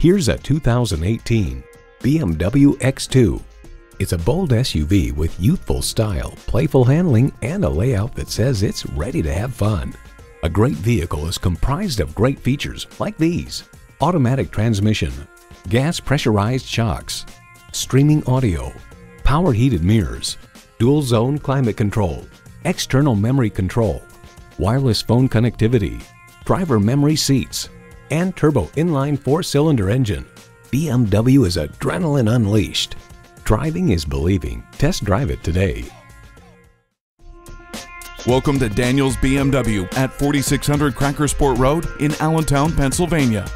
Here's a 2018 BMW X2. It's a bold SUV with youthful style, playful handling, and a layout that says it's ready to have fun. A great vehicle is comprised of great features like these. Automatic transmission, gas pressurized shocks, streaming audio, power heated mirrors, dual zone climate control, external memory control, wireless phone connectivity, driver memory seats, and turbo inline four-cylinder engine. BMW is adrenaline unleashed. Driving is believing. Test drive it today. Welcome to Daniels BMW at 4600 Crackersport Road in Allentown, Pennsylvania.